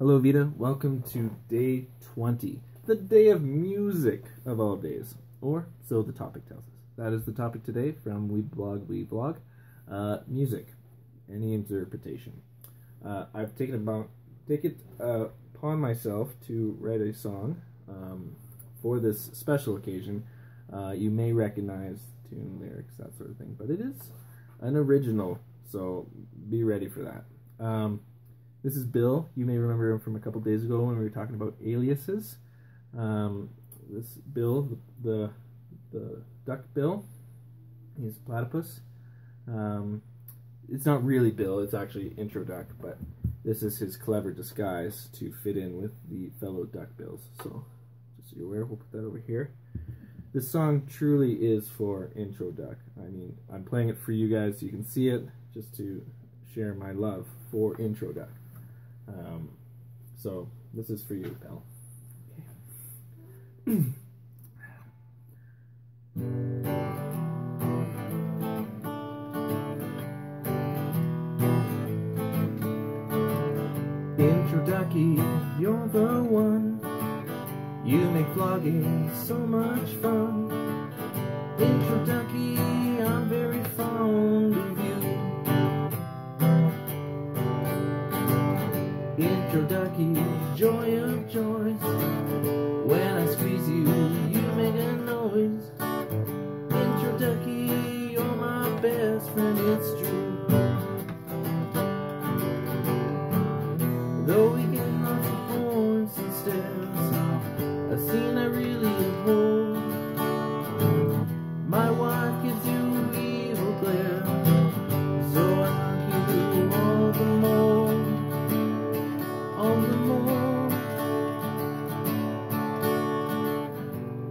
Hello, VEDA. Welcome to day 20, the day of music of all days, or so the topic tells us. That is the topic today from We Blog, We Blog. Uh, music, any interpretation. Uh, I've taken about take it uh, upon myself to write a song um, for this special occasion. Uh, you may recognize tune lyrics, that sort of thing, but it is an original, so be ready for that. Um, this is Bill. You may remember him from a couple days ago when we were talking about aliases. Um, this Bill, the, the, duck Bill, he's platypus. Um, it's not really Bill, it's actually intro duck, but this is his clever disguise to fit in with the fellow duck bills. So, just so you're aware, we'll put that over here. This song truly is for intro duck. I mean, I'm playing it for you guys so you can see it, just to share my love for intro duck. Um, so this is for you, pal. Okay. Intro ducky, you're the one. You make vlogging so much fun. Intro joy of joys. When I squeeze you, you make a noise. Intro ducky, you're my best friend, it's true.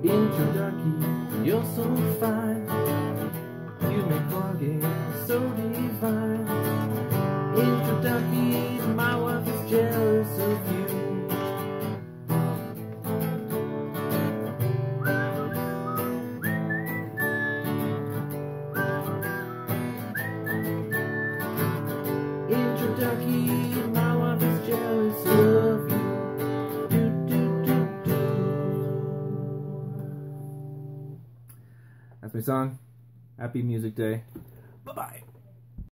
Introducky, you're so fine. You make vlogging so divine. Introducky, my wife is jealous of you. Introducky, my wife is jealous of you. That's my song. Happy Music Day. Bye-bye.